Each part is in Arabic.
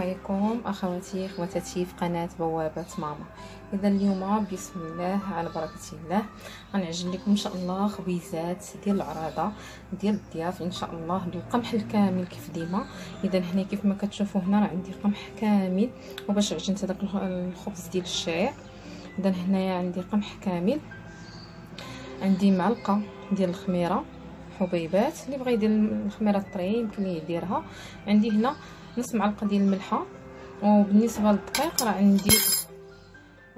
عليكم أخواتي خواتاتي في قناة بوابه ماما. إذا اليوم بسم الله على بركة الله غنعجن لكم إن شاء الله خبيزات ديال العراضه ديال الضياف إن شاء الله بالقمح الكامل كيف ديما. إذا هنا كيف ما كتشوفوا هنا راه عندي قمح كامل وباش عجنت هذاك الخبز ديال الشعير إذا هنايا عندي قمح كامل عندي معلقة ديال الخميرة حبيبات اللي بغى يدير الخميرة الطرية يمكن يديرها. عندي هنا نص معلقه ديال الملحة. وبالنسبة للدقيق راه عندي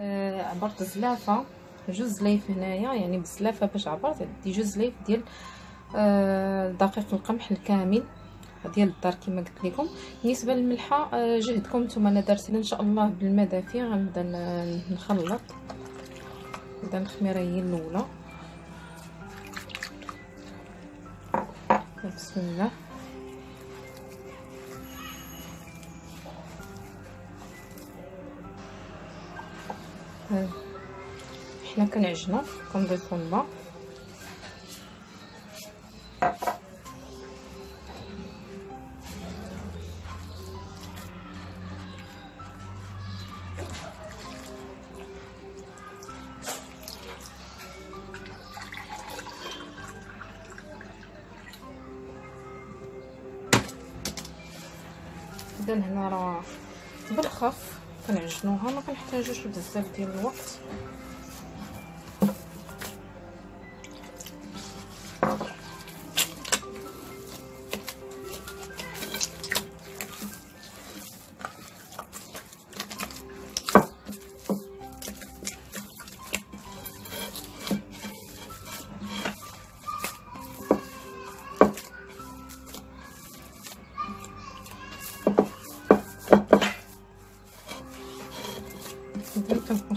آه عبرت زلافة جوج زلايف هنايا. يعني بزلافه باش عبرت عندي جوج زلايف ديال آه دقيق القمح الكامل ديال الدار كما قلت لكم. بالنسبة للملحة آه جهدكم نتوما أنا درت إن شاء الله بالماء دافي غنبدا نخلط. اذا الخميره هي الأولى. بسم الله. حنا كنعجنو كنضيفو الماء اذا هنا راه بالخف كنعجنوها ما كنحتاجوش بزاف ديال الوقت.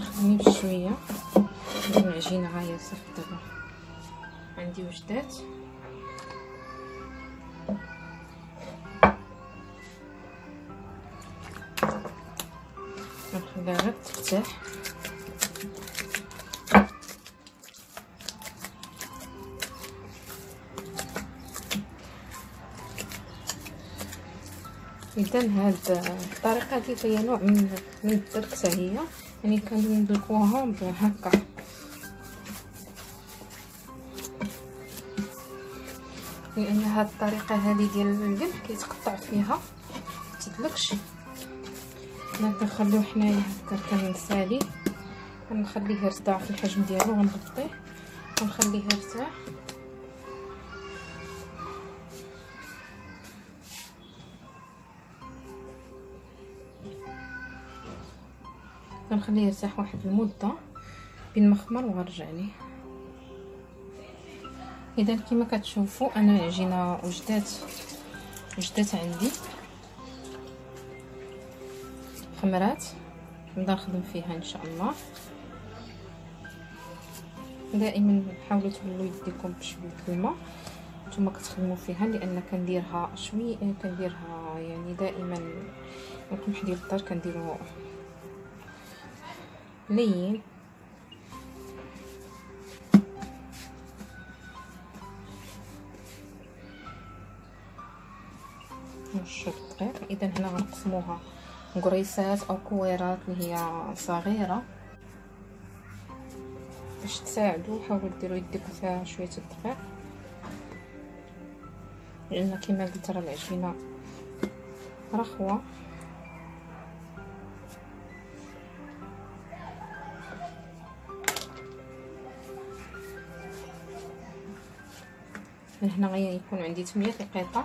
خدامين بشويه العجينه غايه صافي دابا. عندي وجدات. نخليها غير ترتاح. اذا هاد الطريقة هذه هي نوع من من الدرك هي. يعني كندلكوها هكا لأن هاد الطريقة هذه ديال القلب كيتقطع فيها تدلكش ما كنخليو حنايا هكا كنسالي كنخليه يرتاح في الحجم ديالو غنغطيه ونخليه يرتاح كنخليه يرتاح واحد المدة بين ما خمر وغنرجع ليه إذا كما كتشوفوا أنا العجينه وجدات وجدات عندي خمرات نبدا نخدم فيها إن شاء الله. دائما حاولوا تبلوا يديكم بشوية الماء. نتوما كتخدموا فيها لأن كنديرها شوية كنديرها يعني دائما القمح ديال الدار كنديرو نرشو الدقيق اذا هنا غنقسموها قريصات أو كويرات اللي هي صغيرة. باش تساعدوا حاولوا ديروا يديكم فيها شوية الدقيق لأن كما قلت راه العجينة رخوة. من هنا غير يكون عندي 8 القطع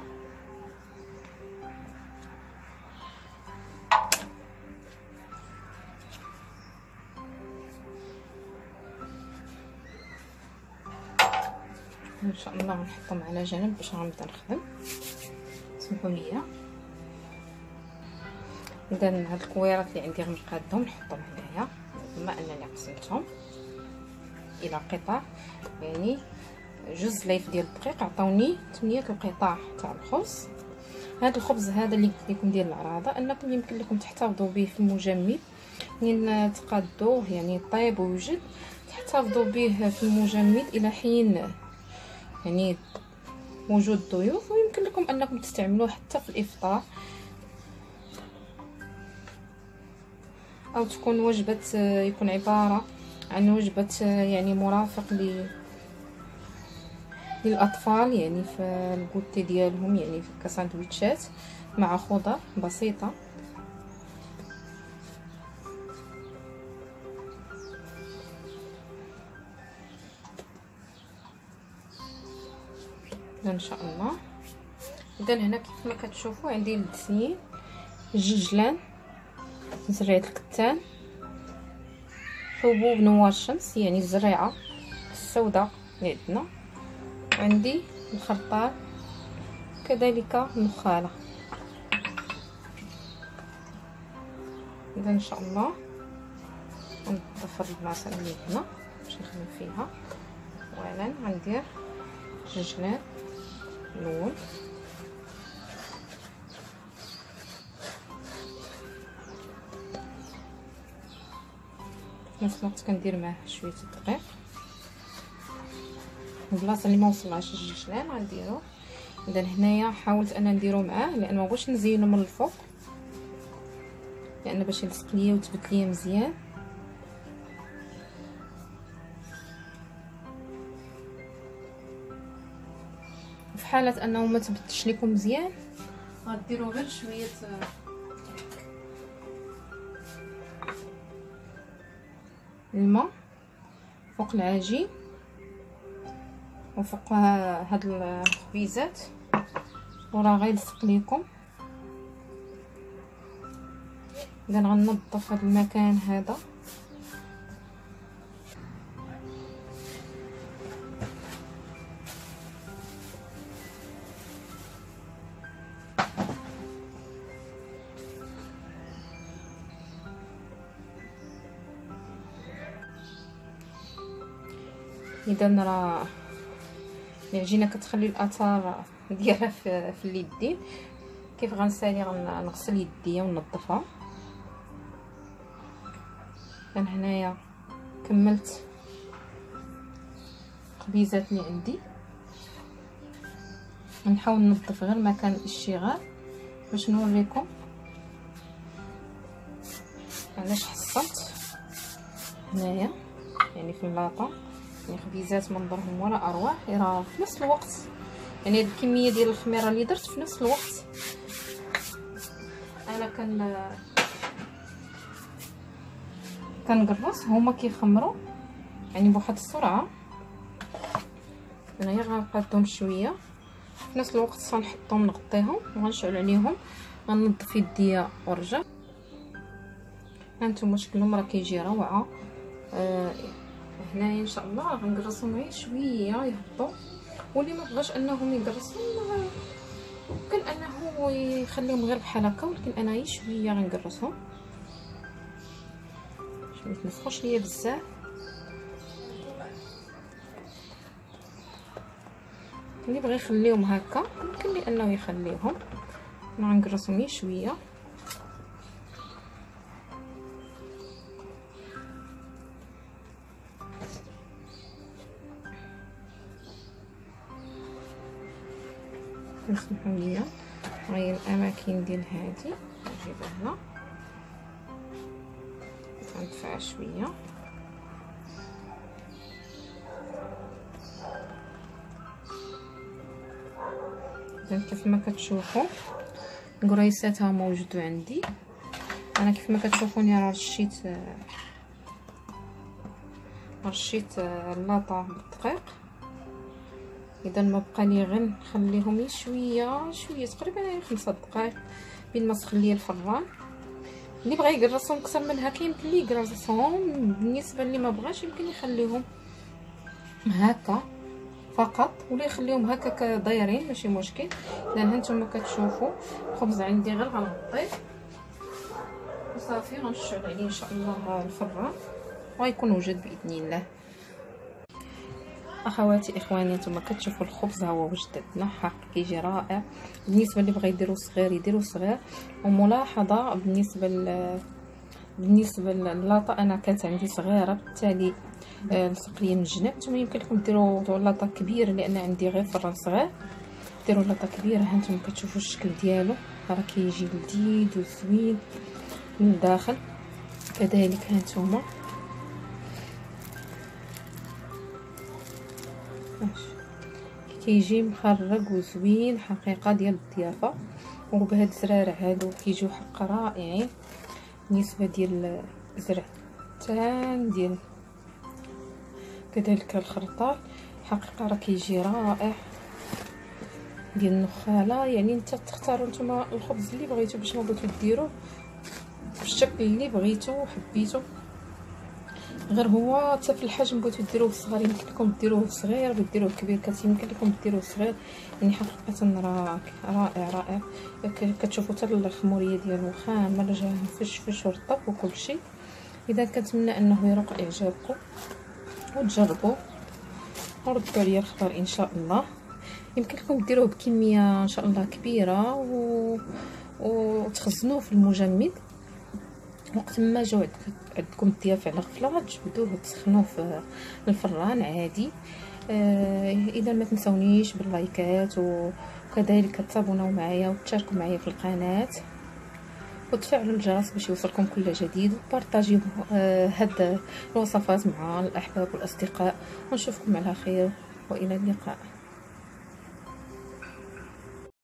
إن شاء الله غنحطهم على جنب باش غنبدا نخدم. سمحوا لي إذا هاد الكويرات اللي عندي غنقادهم نحطهم هنايا. بما أنني قسمتهم إلى قطع يعني جوج زلايف ديال الدقيق عطاوني 8 القطاع تاع الخبز. هذا الخبز هذا اللي قلت لكم ديال العراضة أنكم يمكن لكم تحتفظوا به في المجمد منين تقادوه يعني طيب ويوجد تحتفظوا به في المجمد إلى حين يعني وجود ضيوف. ويمكن لكم أنكم تستعملوه حتى في الإفطار. أو تكون وجبة يكون عبارة عن وجبة يعني مرافق ل للأطفال يعني في الكوتي ديالهم يعني كساندويتشات مع خضر بسيطة. إن شاء الله. اذا هنا كيف ما كتشوفوا عندي الدسنين الججلان زريعه الكتان حبوب نوار الشمس يعني الزريعه السوداء اللي عندنا. عندي الخرطال كذلك النخالة. إذا إن شاء الله نضيف البلاصه اللي هنا باش نخدم فيها. اولا غندير ججلان الأول في نفس الوقت كندير معاه شوية الدقيق البلاصه اللي ما وصلهاش الجشلان غنديرو اذا هنايا حاولت أنا نديرو معاه لأن ما بغيتش نزينو من الفوق لأن باش يلصق ليا وتبت ليا مزيان. في حالة أنه ما تبتش لكم مزيان. غديروا غير شوية الماء فوق العجين وفوق هاد الخبيزات. وراه غيلصق ليكم. إذا غنظف هذا المكان هذا. إذا راه العجينه كتخلي الآثار ديالها في, في اليدين كيف غنسالي غنغسل يديا ونظفها أنا هنايا كملت الخبيزات اللي عندي. غنحاول ننظف غير مكان الاشتغال باش نوريكم علاش حصلت. هنايا يعني في اللاطه يعني خبيزات منظرهم ولا اروع راه في نفس الوقت. يعني هاد الكمية ديال الخميرة اللي درت في نفس الوقت. أنا كان كنقرص هما كيخمروا. يعني بواحد السرعه انايا غنقادهم شوية. في نفس الوقت غنحطهم نغطيهم وغنشعل عليهم غنظف يديا ورجع هانتوما شكلهم راه كيجي روعة. آه هنايا إن شاء الله غنقرصهم غير شوية يهبطوا واللي ما بغاش أنهم يقرصهم ممكن أنه يخليهم غير بحال هكا ولكن أنا غير شوية غنقرصهم باش ما ليا بزاف. اللي بغى يخليهم هكا ممكن لأنه يخليهم. أنا غنقرصهم غير شوية. يسمحوا لي هاي الأماكن ديال هادي. نجيبها هنا. غندفع شوية. كيف ما كتشوفوا القريصات موجودة عندي. أنا كيف ما كتشوفوني راه رشيت رشيت اللاطه بالدقيق. إذا ما بقى غير نخليهم شوية شوية تقريبا خمسة دقائق بين ما سخن ليا الفران. اللي بغى يقرصهم أكثر من هكا يمكن ليه يقرصهم بالنسبة اللي ما بغاش يمكن يخليهم هكا فقط ولا يخليهم هكا دايرين ماشي مشكل. لأن هانتوما كتشوفوا الخبز عندي غير غنغطيه وصافي غنشعل عليه إن شاء الله الفران. وغيكون وجد بإذن الله. أخواتي إخواني نتوما كتشوفوا الخبز ها هو وجدتنا حق كيجي رائع. بالنسبة اللي بغى يديروا صغير يديروا صغير. وملاحظة بالنسبة ل بالنسبة للاطا أنا كانت عندي صغيرة بالتالي آه، لصق لي من الجناب نتوما يمكن لكم ديروا لاطا كبير لأن عندي غير فران صغير. ديروا لاطا كبيرة ها نتوما كتشوفوا الشكل ديالو. راه كيجي لذيذ وزوين من الداخل. كذلك هانتوما كيجي مخرج وزوين حقيقة ديال الضيافة. وبهاد الزرارع هادو كيجيو حق رائعين بالنسبة ديال الزرع تان ديال كذلك الخرطال حقيقة راه كيجي رائع. ديال النخالة يعني انت تختاروا نتوما الخبز اللي بغيتو باش بغيتو ديروه بالشكل اللي بغيتو وحبيتو. غير هو حتى في الحجم بغيتو ديروه صغير يمكن لكم ديروه صغير ديروه كبير كتيمكن لكم ديروه صغير يعني حقيقه راه رائع رائع كتشوفوا حتى الخمورية ديالو خامر رجع فش فش ورطب وكلشي إذا كنتمنى أنه يرق اعجابكم وتجربوا وردوا عليا الخبر إن شاء الله. يمكن لكم ديروه بكمية إن شاء الله كبيرة و... وتخزنوه في المجمد. وقت ما جاو عندكم الضياف على غفله تجبدوه وتسخنوه في الفران عادي. آه إذا ما تنسونيش باللايكات وكذلك تابوناو معايا وتشاركوا معايا في القناة. وتفعلوا الجرس باش يوصلكم كل جديد وبارطاجيو آه هاد الوصفات مع الأحباب والأصدقاء. ونشوفكم على خير وإلى اللقاء.